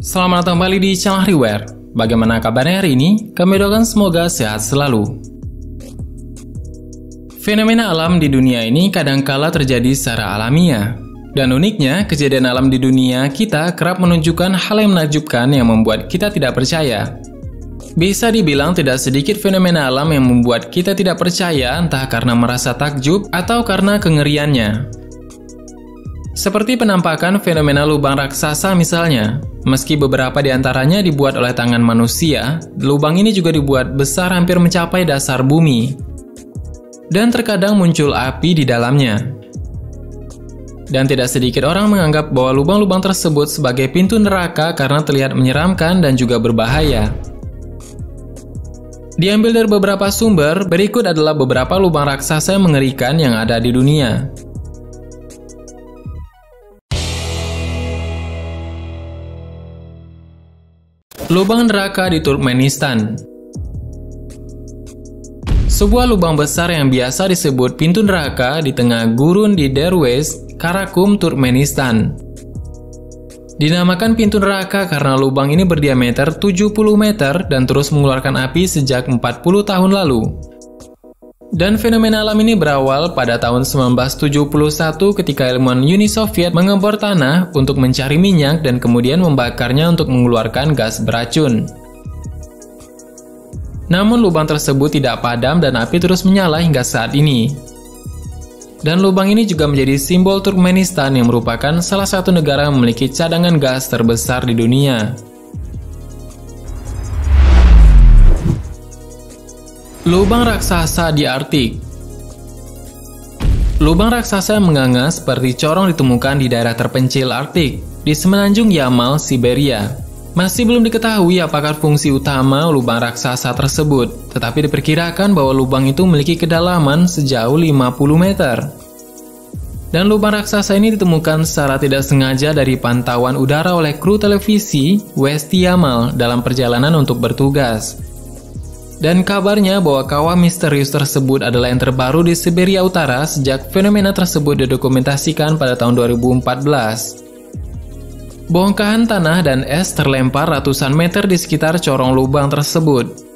Selamat datang kembali di channel Reware. Bagaimana kabarnya hari ini? Kami doakan semoga sehat selalu. Fenomena alam di dunia ini kadangkala terjadi secara alamiah. Dan uniknya, kejadian alam di dunia kita kerap menunjukkan hal yang menakjubkan yang membuat kita tidak percaya. Bisa dibilang tidak sedikit fenomena alam yang membuat kita tidak percaya entah karena merasa takjub atau karena kengeriannya. Seperti penampakan fenomena lubang raksasa misalnya, meski beberapa di antaranya dibuat oleh tangan manusia, lubang ini juga dibuat besar hampir mencapai dasar bumi. Dan terkadang muncul api di dalamnya. Dan tidak sedikit orang menganggap bahwa lubang-lubang tersebut sebagai pintu neraka karena terlihat menyeramkan dan juga berbahaya. Diambil dari beberapa sumber, berikut adalah beberapa lubang raksasa yang mengerikan yang ada di dunia. Lubang neraka di Turkmenistan Sebuah lubang besar yang biasa disebut pintu neraka di tengah gurun di Derwes, Karakum, Turkmenistan. Dinamakan pintu neraka karena lubang ini berdiameter 70 meter dan terus mengeluarkan api sejak 40 tahun lalu. Dan fenomena alam ini berawal pada tahun 1971 ketika ilmuwan Uni Soviet mengebor tanah untuk mencari minyak dan kemudian membakarnya untuk mengeluarkan gas beracun. Namun lubang tersebut tidak padam dan api terus menyala hingga saat ini. Dan lubang ini juga menjadi simbol Turkmenistan yang merupakan salah satu negara yang memiliki cadangan gas terbesar di dunia. Lubang raksasa di Arktik Lubang raksasa yang menganga seperti corong ditemukan di daerah terpencil Arktik, di semenanjung Yamal, Siberia. Masih belum diketahui apakah fungsi utama lubang raksasa tersebut, tetapi diperkirakan bahwa lubang itu memiliki kedalaman sejauh 50 meter. Dan lubang raksasa ini ditemukan secara tidak sengaja dari pantauan udara oleh kru televisi West Yamal dalam perjalanan untuk bertugas. Dan kabarnya bahwa kawah misterius tersebut adalah yang terbaru di Siberia Utara sejak fenomena tersebut didokumentasikan pada tahun 2014. Bongkahan tanah dan es terlempar ratusan meter di sekitar corong lubang tersebut.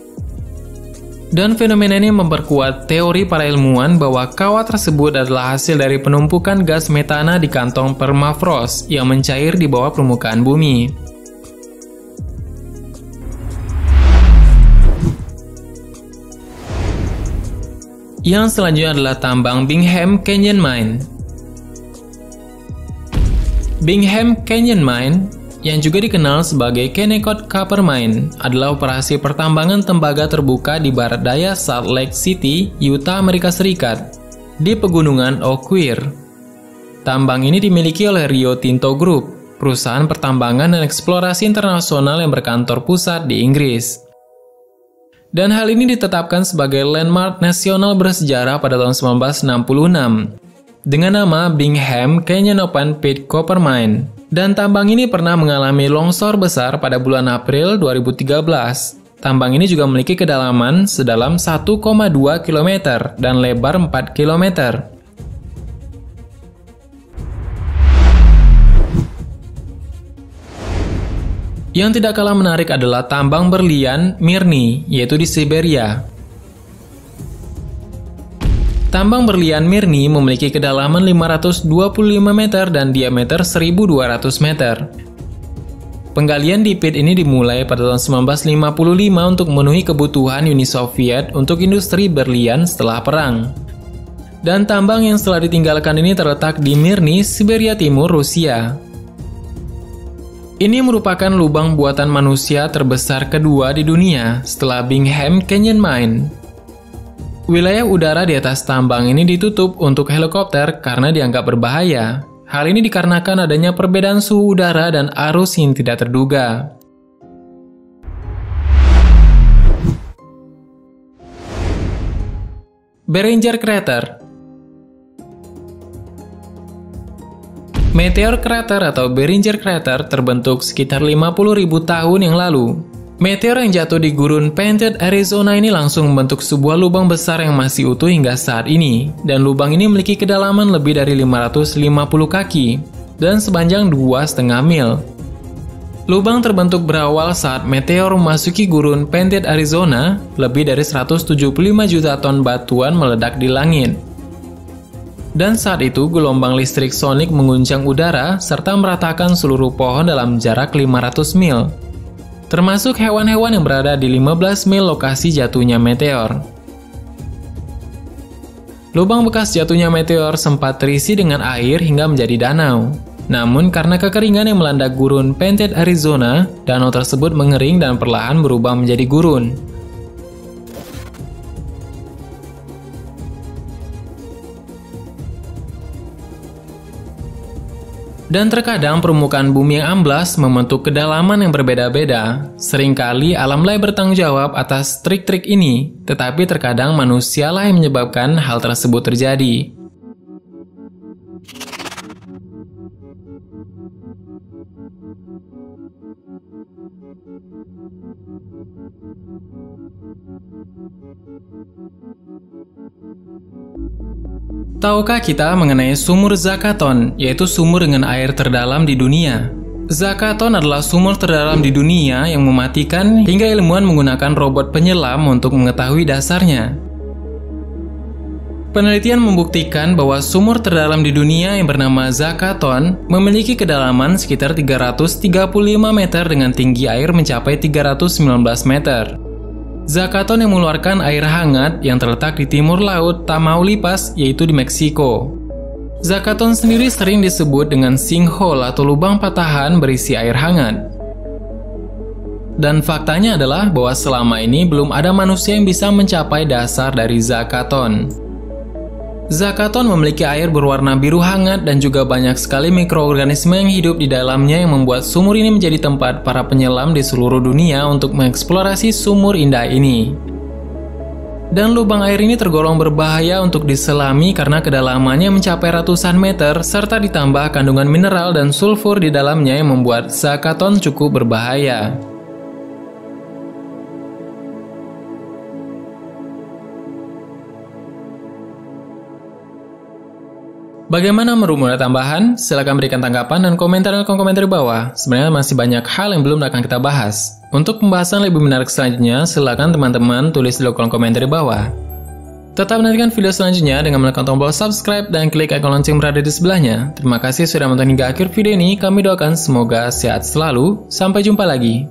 Dan fenomena ini memperkuat teori para ilmuwan bahwa kawah tersebut adalah hasil dari penumpukan gas metana di kantong permafrost yang mencair di bawah permukaan bumi. Yang selanjutnya adalah tambang Bingham Canyon Mine. Bingham Canyon Mine, yang juga dikenal sebagai Kennecott Copper Mine, adalah operasi pertambangan tembaga terbuka di barat daya Salt Lake City, Utah, Amerika Serikat, di pegunungan Oak Tambang ini dimiliki oleh Rio Tinto Group, perusahaan pertambangan dan eksplorasi internasional yang berkantor pusat di Inggris. Dan hal ini ditetapkan sebagai landmark nasional bersejarah pada tahun 1966 dengan nama Bingham Canyon Open Pit Copper Mine. Dan tambang ini pernah mengalami longsor besar pada bulan April 2013. Tambang ini juga memiliki kedalaman sedalam 1,2 km dan lebar 4 km. Yang tidak kalah menarik adalah tambang berlian Mirni, yaitu di Siberia. Tambang berlian Mirni memiliki kedalaman 525 meter dan diameter 1200 meter. Penggalian di pit ini dimulai pada tahun 1955 untuk memenuhi kebutuhan Uni Soviet untuk industri berlian setelah perang. Dan tambang yang setelah ditinggalkan ini terletak di Mirni, Siberia Timur, Rusia. Ini merupakan lubang buatan manusia terbesar kedua di dunia setelah Bingham Canyon Mine. Wilayah udara di atas tambang ini ditutup untuk helikopter karena dianggap berbahaya. Hal ini dikarenakan adanya perbedaan suhu udara dan arus yang tidak terduga. Beringer Crater Meteor crater atau Beringer crater terbentuk sekitar 50.000 tahun yang lalu. Meteor yang jatuh di gurun Painted, Arizona ini langsung membentuk sebuah lubang besar yang masih utuh hingga saat ini, dan lubang ini memiliki kedalaman lebih dari 550 kaki dan sepanjang 2,5 mil. Lubang terbentuk berawal saat meteor memasuki gurun Pented, Arizona, lebih dari 175 juta ton batuan meledak di langit. Dan saat itu gelombang listrik sonik mengguncang udara serta meratakan seluruh pohon dalam jarak 500 mil. Termasuk hewan-hewan yang berada di 15 mil lokasi jatuhnya meteor. Lubang bekas jatuhnya meteor sempat terisi dengan air hingga menjadi danau. Namun karena kekeringan yang melanda gurun Pented, Arizona, danau tersebut mengering dan perlahan berubah menjadi gurun. Dan terkadang permukaan bumi yang amblas membentuk kedalaman yang berbeda-beda. Seringkali alam lain bertanggung jawab atas trik-trik ini, tetapi terkadang manusialah yang menyebabkan hal tersebut terjadi. Tahukah kita mengenai sumur Zakaton, yaitu sumur dengan air terdalam di dunia? Zakaton adalah sumur terdalam di dunia yang mematikan hingga ilmuwan menggunakan robot penyelam untuk mengetahui dasarnya. Penelitian membuktikan bahwa sumur terdalam di dunia yang bernama Zakaton memiliki kedalaman sekitar 335 meter dengan tinggi air mencapai 319 meter. Zakaton yang mengeluarkan air hangat yang terletak di timur laut Tamaulipas yaitu di Meksiko. Zakaton sendiri sering disebut dengan sinkhole atau lubang patahan berisi air hangat. Dan faktanya adalah bahwa selama ini belum ada manusia yang bisa mencapai dasar dari Zakaton. Zakaton memiliki air berwarna biru hangat dan juga banyak sekali mikroorganisme yang hidup di dalamnya yang membuat sumur ini menjadi tempat para penyelam di seluruh dunia untuk mengeksplorasi sumur indah ini. Dan lubang air ini tergolong berbahaya untuk diselami karena kedalamannya mencapai ratusan meter serta ditambah kandungan mineral dan sulfur di dalamnya yang membuat Zakaton cukup berbahaya. Bagaimana menurut mulai tambahan? Silahkan berikan tanggapan dan komentar di kolom komentar di bawah. Sebenarnya masih banyak hal yang belum akan kita bahas. Untuk pembahasan lebih menarik selanjutnya, silahkan teman-teman tulis di kolom komentar di bawah. Tetap nantikan video selanjutnya dengan menekan tombol subscribe dan klik icon lonceng berada di sebelahnya. Terima kasih sudah menonton hingga akhir video ini. Kami doakan semoga sehat selalu. Sampai jumpa lagi.